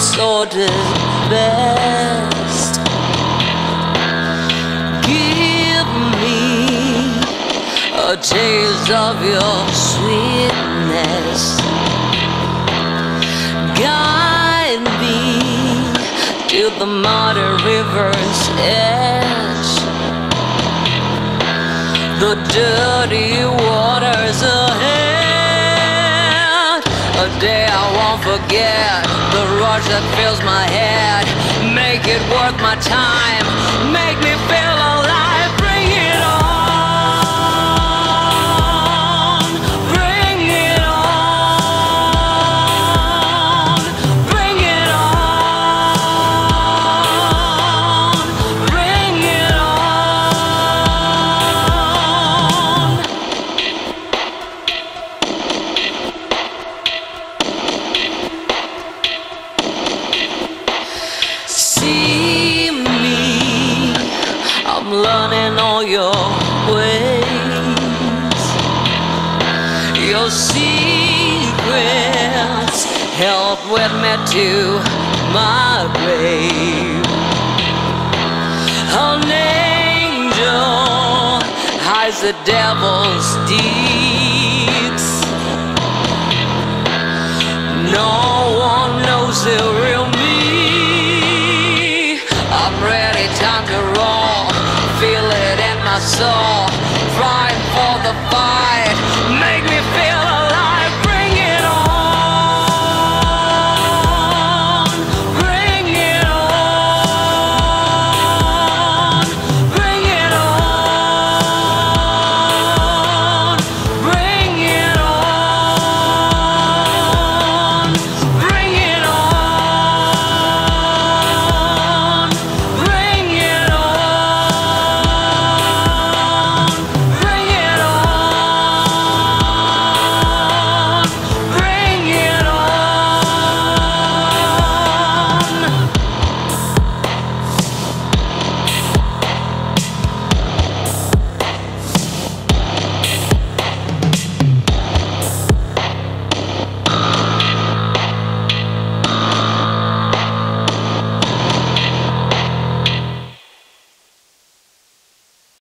sordid best. Give me a taste of your sweetness. Guide me to the muddy river's edge. The dirty waters ahead. A day I won't forget. Rush that fills my head. Make it worth my time. Learning all your ways, your secrets help with me to my grave. An angel hides the devil's deeds. No one knows the real me. I'm ready, time soul. Fight for the fight.